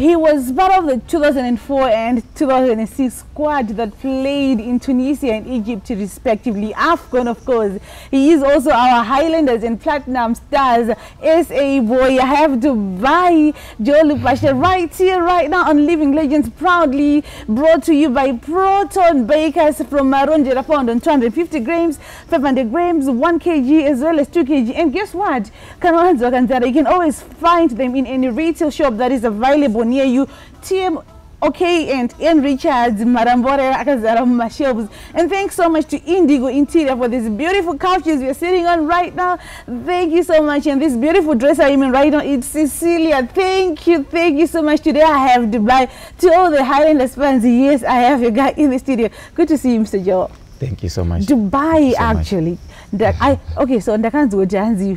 He was part of the 2004 and 2006 squad that played in Tunisia and Egypt respectively. AFCON, of course. He is also our Highlanders and Platinum Stars SA boy. I have to buy Joe Luphahla right here, right now on Living Legends, proudly brought to you by Proton Bakers from Marondera Pound on 250 grams, 500 grams, 1 kg as well as 2 kg. And guess what? Kanwanzo Kanzara, you can always find them in any retail shop that is available near you. TM Okay, and Ian Richards, Marambore Akazara Mashelves. And thanks so much to Indigo Interior for these beautiful couches we're sitting on right now. Thank you so much. And this beautiful dress I'm in right now, it's Cecilia. Thank you, thank you so much. Today I have Dubai. To all the Highlanders fans, yes, I have a guy in the studio. Good to see you, Mr. Joe. Thank you so much. Dubai, so actually. Much. I, okay, so ndakanzwa janzi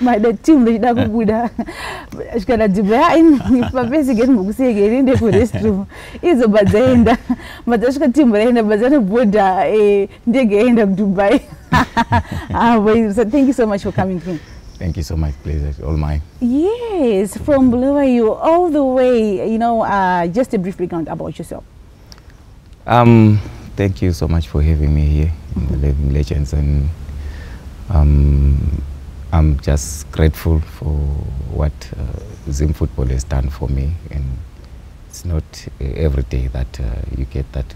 maida timu ndachida kubuda kana dubai papesi geti mukuseke inde kurestroom izo badzaenda madzasvika timu raenda badzanobhodha ndege yaenda kudubai so thank you so much for coming through. Thank you so much, pleasure, all mine. Yes, from Bulawayo all the way, you know, uh, just a brief background about yourself. Um, thank you so much for having me here in the Living Legends and um, I'm just grateful for what uh, Zim Football has done for me and it's not uh, every day that uh, you get that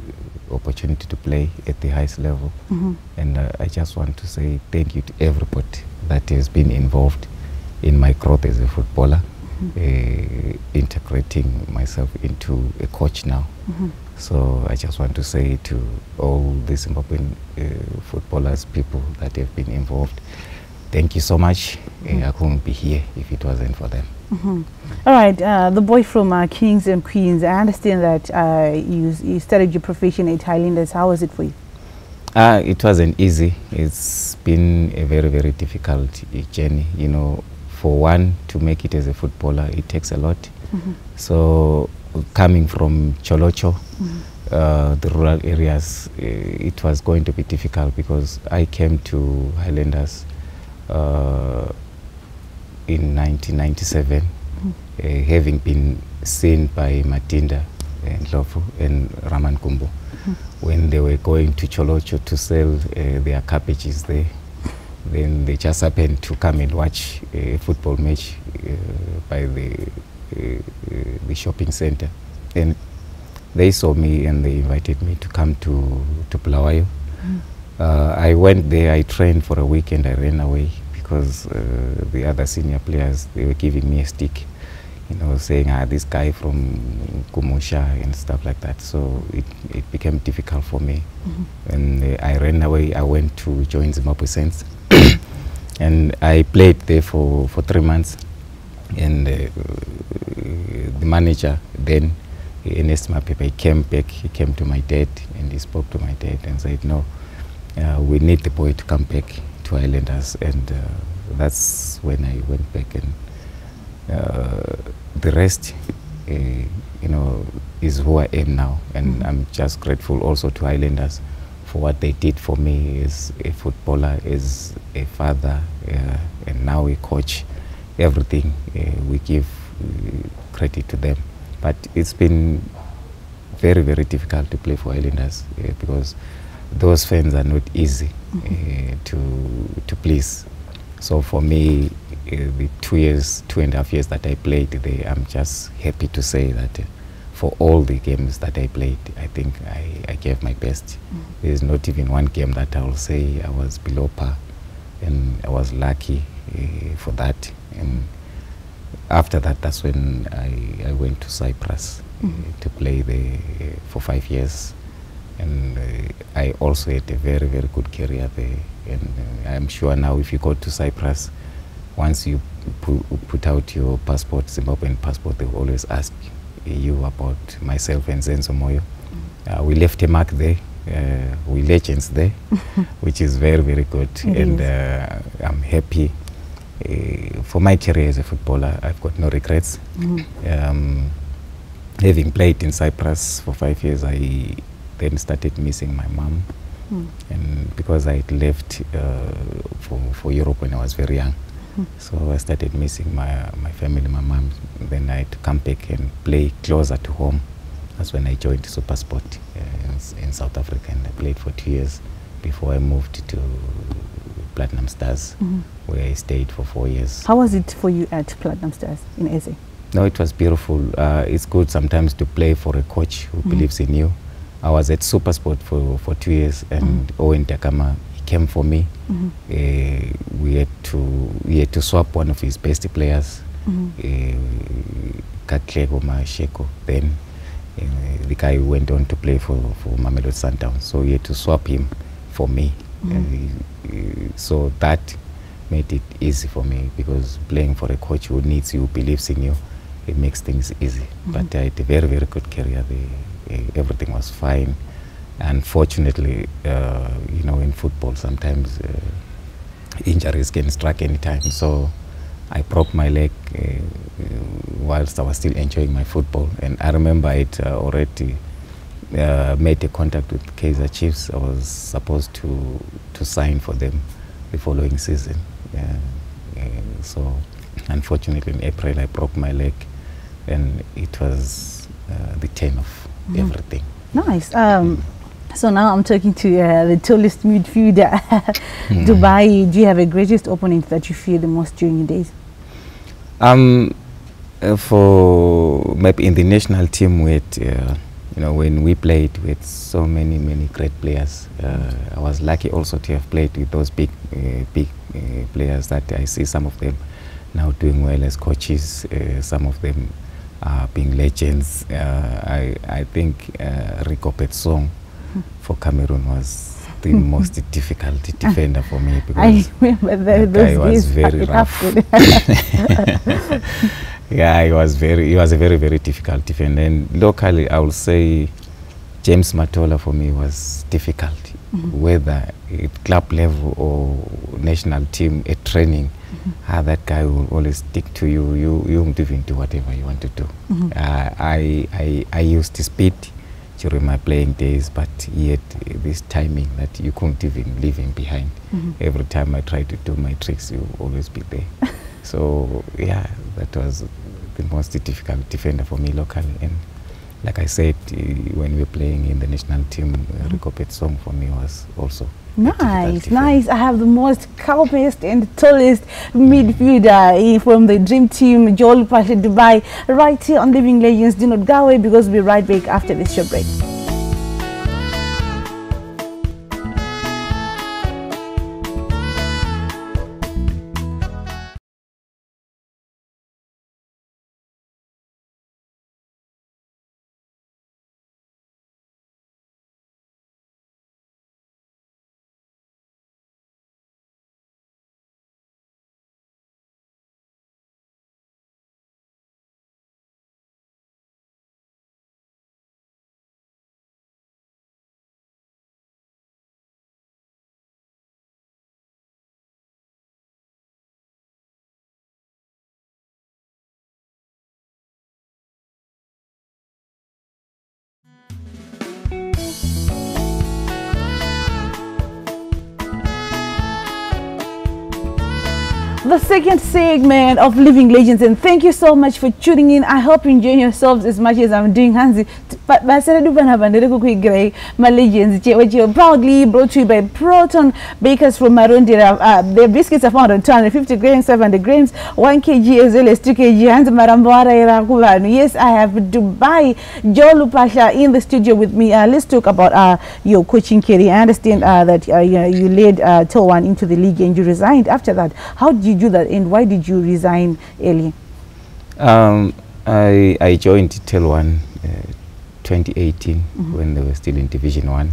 opportunity to play at the highest level Mm -hmm. and uh, I just want to say thank you to everybody that has been involved in my growth as a footballer Mm -hmm. uh, integrating myself into a coach now Mm -hmm. so I just want to say to all the Zimbabwean uh, footballers people that have been involved thank you so much. Mm-hmm. Uh, I couldn't be here if it wasn't for them. Mm -hmm. All right, uh, the boy from uh, Kings and Queens. I understand that uh, you, you started your profession at Highlanders. How was it for you? Uh, it wasn't easy. It's been a very, very difficult uh, journey. You know, for one to make it as a footballer, it takes a lot. Mm -hmm. So coming from Tsholotsho, mm -hmm. the rural areas, it was going to be difficult because I came to Highlanders uh, in 1997, Mm. uh, having been seen by Matinda and Lofu and Raman Kumbu Mm. when they were going to Cholocho to sell uh, their cabbages there. Then they just happened to come and watch a football match uh, by the uh, the shopping center, and they saw me and they invited me to come to to Bulawayo. Mm. Uh, I went there, I trained for a week and I ran away because uh, the other senior players, they were giving me a stick, you know, saying, ah, this guy from Kumusha and stuff like that. So it, it became difficult for me. Mm -hmm. And uh, I ran away, I went to join Zimbabwe Saints. and I played there for, for three months. And uh, the manager then, Ernest Maphepha, he came back, he came to my dad and he spoke to my dad and said, no, uh, we need the boy to come back to Highlanders, and uh, that's when I went back, and uh, the rest, you know, is who I am now, and mm -hmm. I'm just grateful also to Highlanders for what they did for me as a footballer, as a father, and now a coach. Everything we give credit to them, but it's been very, very difficult to play for Highlanders because those fans are not easy mm -hmm. uh, to to please. So for me, uh, the two years, two and a half years that I played there, I'm just happy to say that uh, for all the games that I played, I think I, I gave my best. Mm -hmm. There's not even one game that I will say I was below par, and I was lucky for that. And after that, that's when I, I went to Cyprus mm -hmm. to play there for five years and uh, I also had a very, very good career there. And uh, I'm sure now if you go to Cyprus, once you pu put out your passport, Zimbabwean passport, they will always ask you about myself and Zenzo Moyo. Uh, we left a mark there. Uh, we legends there, which is very, very good. It and uh, I'm happy. Uh, for my career as a footballer, I've got no regrets. Mm um, having played in Cyprus for five years, I then started missing my mom. Mm. And because I had left uh, for, for Europe when I was very young, So I started missing my my family, my mom. Then I had to come back and play closer to home. That's when I joined SuperSport uh, in, in South Africa, and I played for two years before I moved to Platinum Stars, where I stayed for four years. How was it for you at Platinum Stars in SA? No, it was beautiful. Uh, it's good sometimes to play for a coach who believes in you. I was at Supersport for, for two years, and mm -hmm. Owen Takama he came for me. Mm -hmm. Uh, we had to we had to swap one of his best players, uh, Katlego Masheko. Then uh, the guy went on to play for for Mamelodi Sundowns, so we had to swap him for me. Mm Uh, uh, so that made it easy for me because playing for a coach who needs you, believes in you, it makes things easy. Mm -hmm. But I had a very, very good career. The, uh, everything was fine. Unfortunately, uh, you know, in football, sometimes uh, injuries can strike any time. So I broke my leg uh, whilst I was still enjoying my football. And I remember it uh, already uh, made a contact with Kaiser Chiefs. I was supposed to, to sign for them the following season. So unfortunately in April I broke my leg and it was uh, the turn of everything. Nice. Um, so now I'm talking to uh, the tallest midfielder, Dubai. Do you have a greatest opponent that you fear the most during your days? Um, uh, for maybe in the national team with, uh, you know, when we played with so many, many great players, uh, I was lucky also to have played with those big, uh, big uh, players that I see some of them now doing well as coaches, uh, some of them being legends. Uh, I, I think uh, Rigobert Song for Cameroon was the most difficult defender for me I because remember the, guy was very rough. yeah, he was very he was a very very difficult defender. And locally, I would say James Matola for me was difficult, whether at club level or national team at training. Ah, that guy will always stick to you. You you won't even do whatever you want to do. Mm -hmm. Uh, I I I used speed during my playing days, but yet uh, this timing that you couldn't even leave him behind. Mm -hmm. Every time I try to do my tricks, you always be there. so yeah, that was the most difficult defender for me locally. And like I said, uh, when we were playing in the national team, mm -hmm. Rico Song for me was also Nice, nice. I have the most calmest and tallest midfielder from the dream team, Joel Luphahla Dubai, right here on Living Legends. Do not go away because we'll be right back after this short break. The second segment of Living Legends, and thank you so much for tuning in. I hope you enjoy yourselves as much as I'm doing. Hansi, but Basara Dubana Bandere Kukui Grey, my legends, which are proudly brought to you by Proton Bakers from Marondera. Uh, their biscuits are found on 250 grams, 700 grams, 1 kg as well as 2 kg. Hansi Marambara Irakubanu. Yes, I have Dubai Joel Luphahla in the studio with me. Uh, let's talk about uh, your coaching career. I understand uh, that uh, you, you led uh, TelOne into the league and you resigned after that. How did you do that and why did you resign early? Um, I, I joined Tel One uh, 2018 mm -hmm. when they were still in Division One.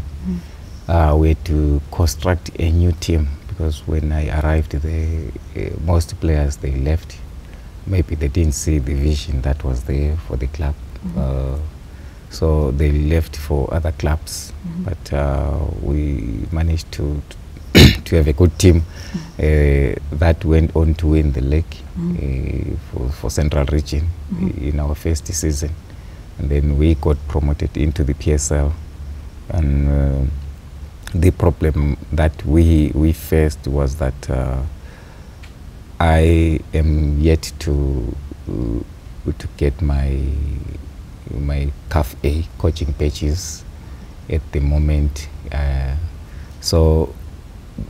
Uh, we had to construct a new team because when I arrived, the uh, most players they left. Maybe they didn't see the vision that was there for the club, Mm -hmm. uh, so they left for other clubs. mm -hmm. But uh, we managed to to have a good team uh, that went on to win the league uh, for, for Central Region mm -hmm. in our first season. And then we got promoted into the PSL. And uh, the problem that we, we faced was that uh, I am yet to uh, to get my my CAF A coaching patches at the moment. Uh, so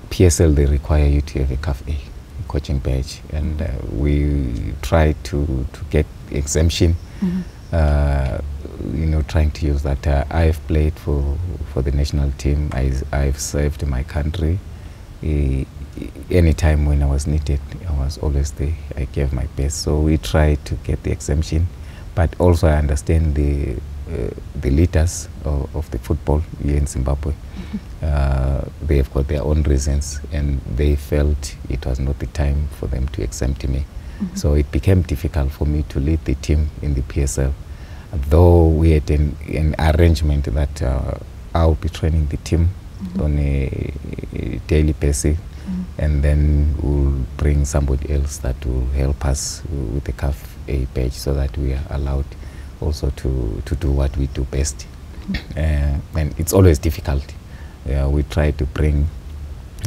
PSL they require you to have a CAF A coaching badge, and uh, we try to to get exemption. Mhm. Uh, you know, trying to use that. Uh, I've played for for the national team. I, I've served my country. Uh, anytime when I was needed, I was always there. I gave my best. So we try to get the exemption, but also I understand the uh, the leaders of, of the football here in Zimbabwe. Uh, they have got their own reasons, and they felt it was not the time for them to exempt me. So it became difficult for me to lead the team in the PSL, though we had an, an arrangement that uh, I'll be training the team on a, a daily basis, and then we'll bring somebody else that will help us with the CAF A badge so that we are allowed also to, to do what we do best. Uh, and it's always difficult. Uh, we try to bring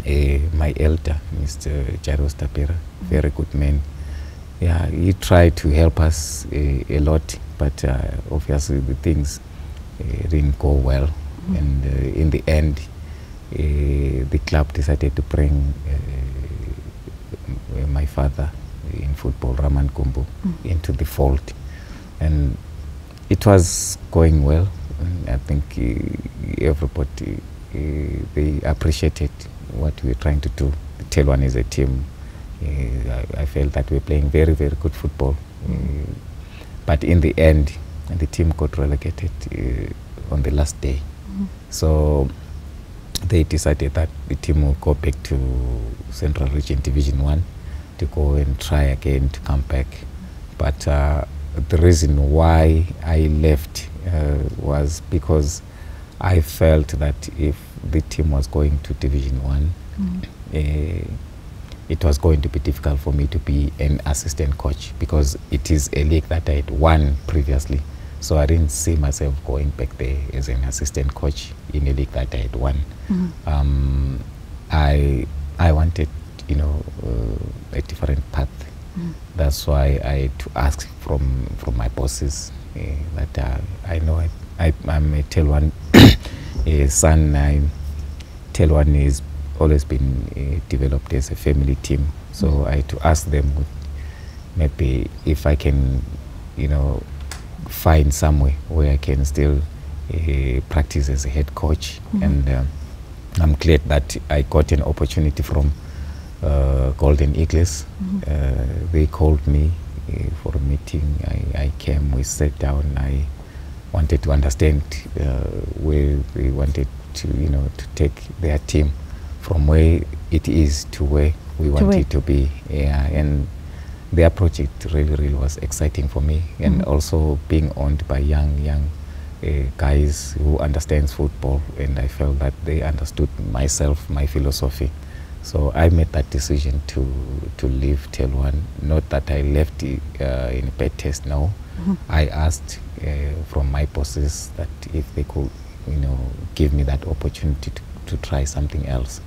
uh, my elder, Mr. Jairos Tapera, very good man. Yeah, he tried to help us uh, a lot, but uh, obviously the things uh, didn't go well. And uh, in the end, the club decided to bring my father in football, Rahman Gumbo, into the fold. And it was going well. And I think everybody they appreciated what we were trying to do. TelOne is a team. Uh, I, I felt that we were playing very, very good football. Uh, but in the end, the team got relegated uh, on the last day. So they decided that the team will go back to Central Region Division 1 to go and try again to come back. But uh, the reason why I left uh, was because I felt that if the team was going to Division 1, uh, it was going to be difficult for me to be an assistant coach because it is a league that I had won previously. So I didn't see myself going back there as an assistant coach in a league that I had won. Um, I I wanted, you know, uh, a different path. That's why I had to ask from from my bosses uh, that uh, I know I, I, I'm a TelOne uh, son. I, TelOne is always been uh, developed as a family team. So I had to ask them maybe if I can, you know, find somewhere where I can still uh, practice as a head coach. And um, I'm glad that I got an opportunity from uh, Golden Eagles. Uh, they called me uh, for a meeting. I, I came, we sat down. I wanted to understand uh, where they wanted to, you know, to take their team from where it is to where we want where? it to be. Yeah, and their project really, really was exciting for me, and also being owned by young, young uh, guys who understands football, and I felt that they understood myself, my philosophy. So I made that decision to to leave TelOne. Not that I left uh, in bad taste. No, I asked uh, from my bosses that if they could, you know, give me that opportunity to, to try something else.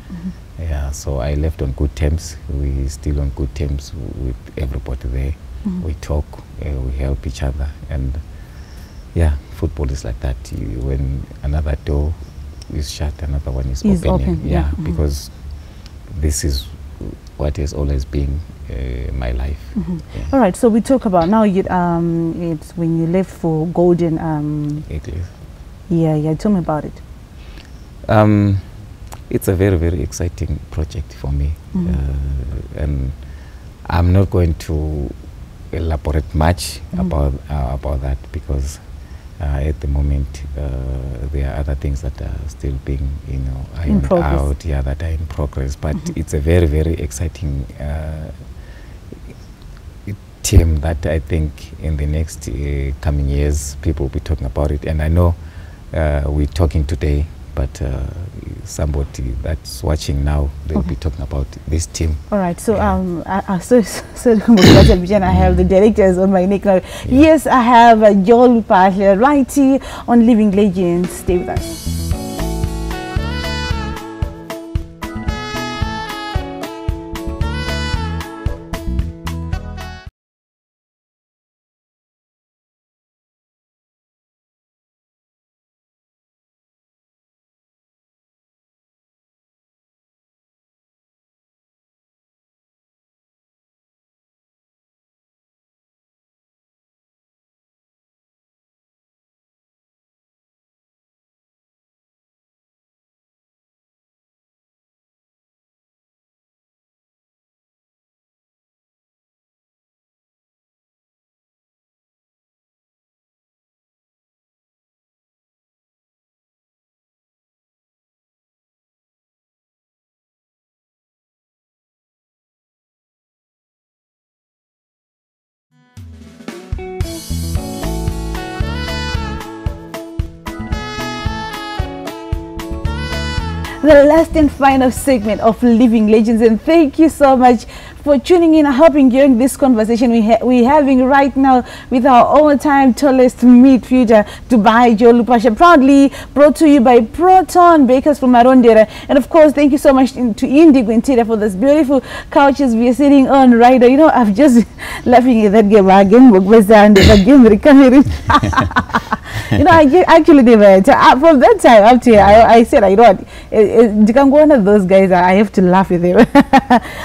Yeah, so I left on good terms. We're still on good terms with everybody there. We talk, uh, we help each other, and yeah, football is like that. You, when another door is shut, another one is, Is opening. open, yeah. Mhm. because this is what has always been uh, my life. Yeah. All right, so we talk about now. You um, it's when you left for Golden. Um, Eagles. yeah, yeah. Tell me about it. Um, it's a very, very exciting project for me. Mhm. Uh, and I'm not going to elaborate much Mhm. about, uh, about that because uh, at the moment uh, there are other things that are still being, you know, ironed out, yeah, that are in progress. But Mhm. it's a very, very exciting uh, team that I think in the next uh, coming years people will be talking about it. And I know uh, we're talking today, but uh, somebody that's watching now, they'll be talking about this team. All right, so Yeah. um, I, I, so, so I have the directors on my neck now. Yes, I have uh, Joel Luphahla, righty on Living Legends. Stay with us. The last and final segment of Living Legends. And thank you so much for tuning in. I hope enjoying this conversation we ha we're having right now with our all-time tallest midfielder, Dubai Joe Luphahla, proudly brought to you by Proton Bakers from Marondera. And of course, thank you so much to Indigo Interior for this beautiful couches we are sitting on right now. You know, I've just laughing at that game again. That game, you know, I actually never, uh, from that time up to here, I, I said, I don't, one of those guys, I have to laugh with him.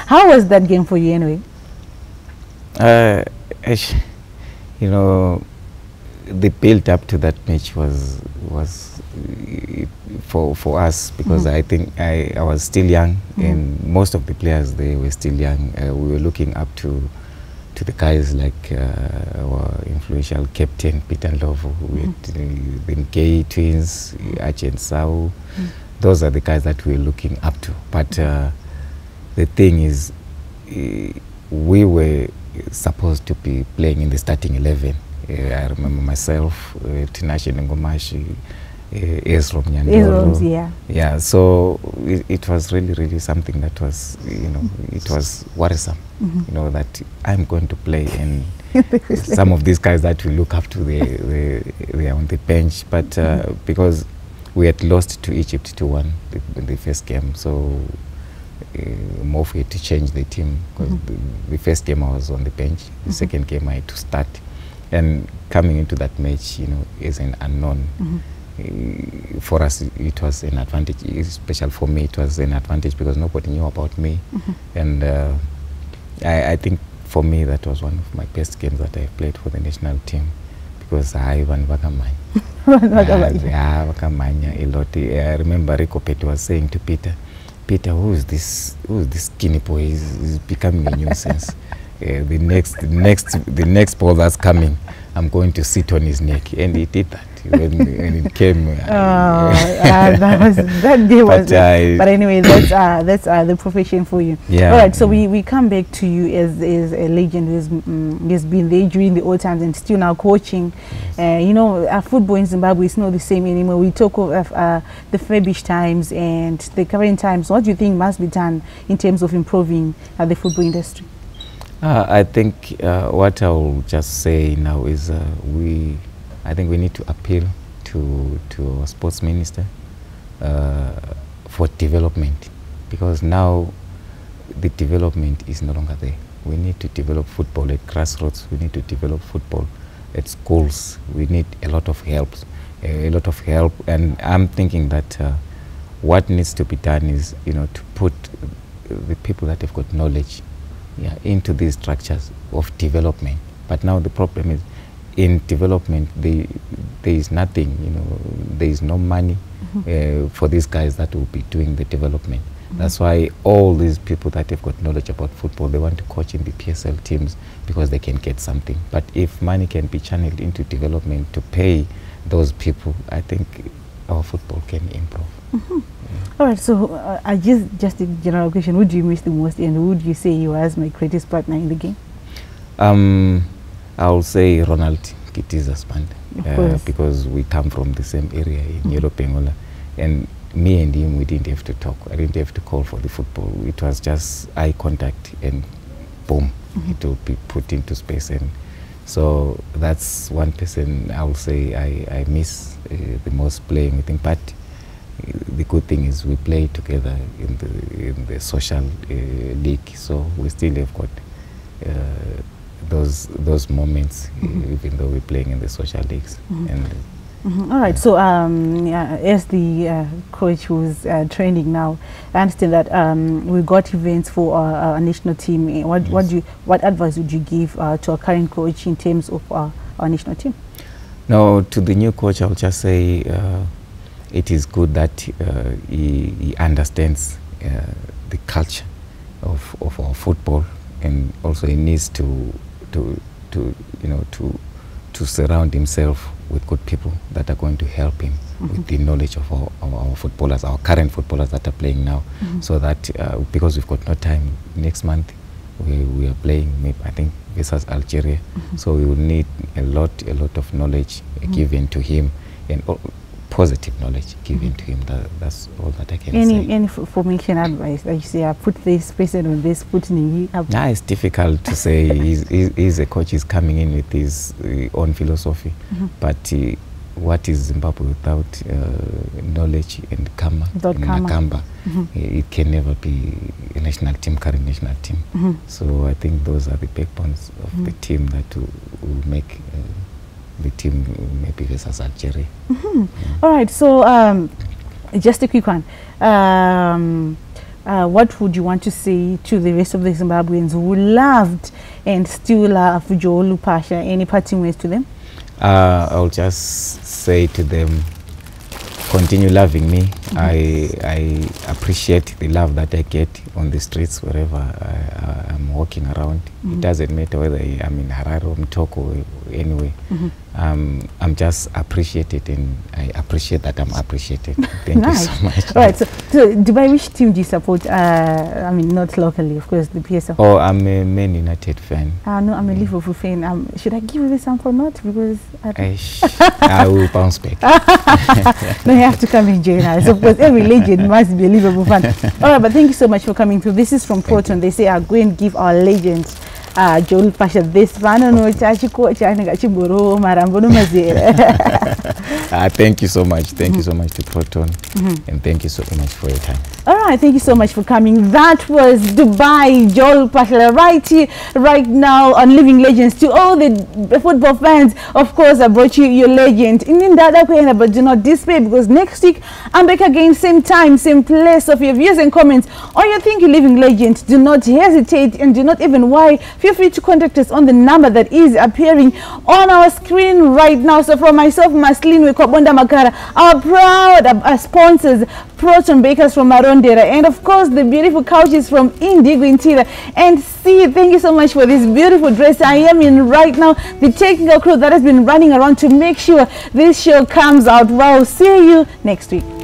How was that game for you anyway? Uh, you know, the build up to that match was was for for us because mm -hmm. I think I, I was still young mm -hmm. and most of the players they were still young. Uh, we were looking up to to the guys like uh, our influential captain Peter Ndlovu mm -hmm. the Gay twins, Archie Sau. Mm. Those are the guys that we're looking up to. But uh, the thing is, uh, we were supposed to be playing in the starting 11. Uh, I remember myself, uh, Tinashe Ngomashi, Esrom Nyandoro. yeah. Yeah, so it, it, was really, really something that was, you know, it was worrisome, mm -hmm. you know, that I'm going to play and some of these guys that we look up to, they, they, they are on the bench. But uh, mm -hmm. because we had lost to Egypt to one the, the first game, so uh, Mhofu had to change the team because mm -hmm. the, the, first game I was on the bench, the mm -hmm. second game I had to start. And coming into that match, you know, is an unknown. Uh, for us, it was an advantage, especially for me, it was an advantage because nobody knew about me. mm -hmm. And uh, I, I think for me, that was one of my best games that I played for the national team because I even vakamanya. yeah, vakamanya a lot. I remember Rico Pet was saying to Peter, Peter, who is this? Who is this skinny boy? He's, he's becoming a nuisance. uh, the next, the next, the next ball that's coming, I'm going to sit on his neck, and he did that when, when it came. Uh, oh, uh, that was that day was. But, but anyway, that's uh, that's uh, the profession for you. Yeah. All right. So we, we come back to you as as a legend who's mm, has been there during the old times and still now coaching. Yes. Uh, you know, our football in Zimbabwe is not the same anymore. We talk of uh, the Fabish times and the current times. What do you think must be done in terms of improving uh, the football industry? Uh, I think uh, what I will just say now is uh, we I think we need to appeal to, to our sports minister uh, for development because now the development is no longer there. We need to develop football at grassroots. We need to develop football at schools. We need a lot of help, a, lot of help. And I'm thinking that uh, what needs to be done is, you know, to put the people that have got knowledge yeah, into these structures of development. But now the problem is in development, they, there is nothing, you know, there is no money mm -hmm. uh, for these guys that will be doing the development. Mm -hmm. That's why all these people that have got knowledge about football, they want to coach in the PSL teams because they can get something. But if money can be channeled into development to pay those people, I think our football can improve. Mm -hmm. yeah. All right, so uh, I just just a general question: Who do you miss the most, and who do you say you as my greatest partner in the game? Um, I'll say Ronald Kitiza's band uh, because we come from the same area in mm -hmm. Europe, And me and him, we didn't have to talk. I didn't have to call for the football. It was just eye contact and boom, mm -hmm. it will be put into space. And so that's one person I will say I, I miss uh, the most playing with him. But the good thing is we play together in the, in the social uh, league, so we still have got uh, those those moments, mm -hmm. even though we're playing in the social leagues. Mm -hmm. And Mm -hmm. All right. So, um, yeah, as the uh, coach who's uh, training now, I understand that um, we got events for our, our national team. Eh, what yes. what do you, what advice would you give uh, to our current coach in terms of our, our national team? No, to the new coach, I'll just say uh, it is good that uh, he, he, understands uh, the culture of, of our football, and also he needs to to, to you know, to, to surround himself with good people that are going to help him mm -hmm. with the knowledge of our, our, footballers, our current footballers that are playing now. Mm -hmm. So that uh, because we've got no time next month, we, we are playing, maybe, I think, versus Algeria. Mm -hmm. So we will need a lot, a lot of knowledge mm-hmm. given to him and positive knowledge given to him. That, that's all that I can Any say. any formation advice that you say, I put this person on this, put Nigi up. Nah, it's difficult to say he's, he's, a coach he's coming in with his uh, own philosophy, Mm -hmm. but uh, what is Zimbabwe without uh, knowledge and karma, Without and karma. Nakamba? Mm -hmm. It can never be a national team, current national team. Mm -hmm. So I think those are the backbones of the Mhm. team that will, will make uh, the team maybe versus Algeria. All right, so um, just a quick one. Um, uh, what would you want to say to the rest of the Zimbabweans who loved and still love Joe Luphahla? Any parting words to them? Uh, I'll just say to them, continue loving me. I, I appreciate the love that I get on the streets wherever I, I'm walking around. Mhm. It doesn't matter whether I'm in Harare or Mtoko or anyway. Mhm. Um, I'm just appreciated and I appreciate that I'm appreciated. Thank nice. you so much. All right, so, so Dubai, which team do you support? Uh, I mean, not locally, of course, the PSL. Oh, I'm a Man United fan. Uh, no, I'm a Liverpool fan. Um, should I give you this sample not? Because I, I will bounce back. no, you have to come and join us. Of course, every legend must be a Liverpool fan. All right, but thank you so much for coming through. This is from Proton. They say, I'll go and give our legends. Uh, Joel Pasha this vano no chachiko chanega chiboro marambo no mazere. Uh, thank you so much. Thank you so much to Proton. And thank you so much for your time. Right, thank you so much for coming. That was Dubai, Joel Luphahla, right here, right now on Living Legends. To all the football fans, of course, I brought you your legend. In Indada Kwena, but do not despair because next week I'm back again, same time, same place. So if you have views and comments or you Think you're Living Legend, do not hesitate and do not even worry. Feel free to contact us on the number that is appearing on our screen right now. So from myself, Maslin Wekobonda Makara, our proud uh, sponsors, Proton Bakers from Marondera, and of course the beautiful couches from Indigo Interior. And see, thank you so much for this beautiful dress I am in right now. The technical crew that has been running around to make sure this show comes out well. See you next week.